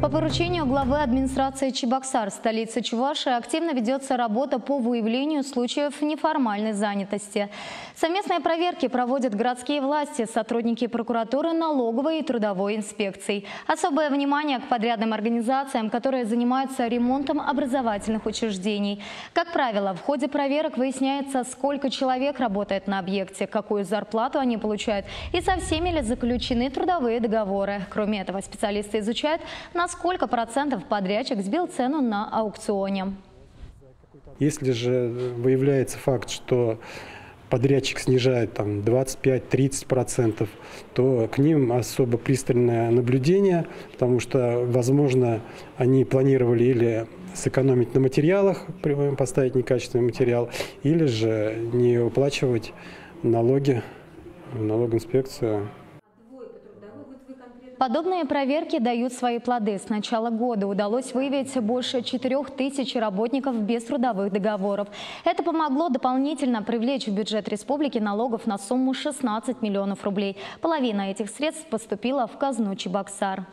По поручению главы администрации Чебоксар, столицы Чувашии, активно ведется работа по выявлению случаев неформальной занятости. Совместные проверки проводят городские власти, сотрудники прокуратуры, налоговой и трудовой инспекций. Особое внимание к подрядным организациям, которые занимаются ремонтом образовательных учреждений. Как правило, в ходе проверок выясняется, сколько человек работает на объекте, какую зарплату они получают и со всеми ли заключены трудовые договоры. Кроме этого, специалисты изучают, на сколько процентов подрядчик сбил цену на аукционе. Если же выявляется факт, что подрядчик снижает там 25-30%, то к ним особо пристальное наблюдение, потому что, возможно, они планировали или сэкономить на материалах, поставить некачественный материал, или же не уплачивать налоги в налогоинспекцию. Подобные проверки дают свои плоды. С начала года удалось выявить больше 4 тысяч работников без трудовых договоров. Это помогло дополнительно привлечь в бюджет республики налогов на сумму 16 миллионов рублей. Половина этих средств поступила в казну Чебоксар.